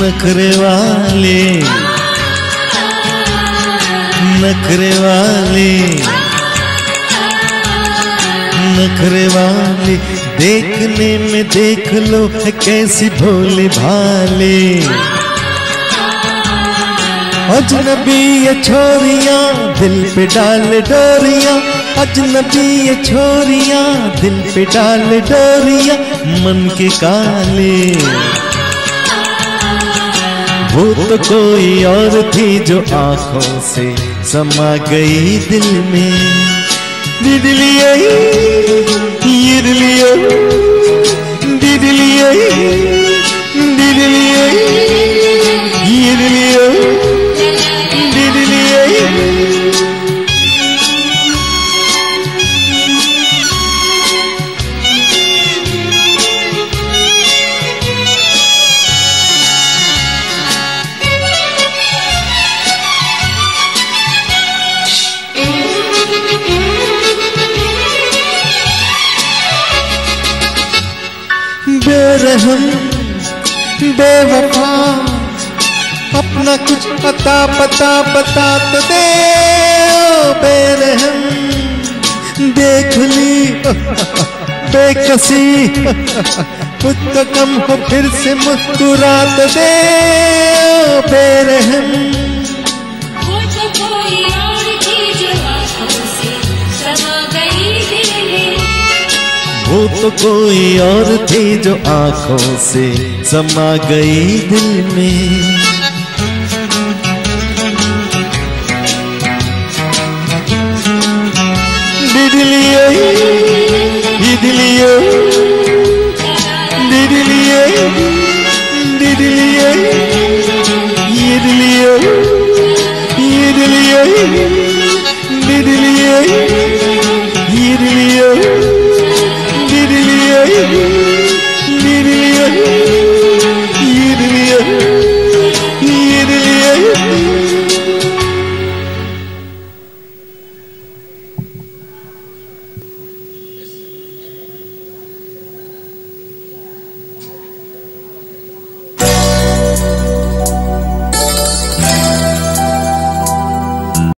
नखरे वाले नखरे वाले नखरे वाले, देखने में देख लो कैसी भोली भाले। अजनबी ये छोरियाँ दिल पे डाल डोरियाँ, अजनबी ये छोरियाँ दिल पे डाल डोरियाँ, मन के काले। वो तो कोई और थी जो आँखों से समा गई दिल में। दिदलिए दिदलिए दिदलिए बेरहम बेवफा। अपना कुछ पता पता बता तो दे बेरहम। देख ली, बेकसी। कुछ तो कम हो फिर से मुस्कुरा तो दे बेरहम। वो तो कोई और थी जो आँखों से समा गई दिल में। बिजली दिदलिए Baby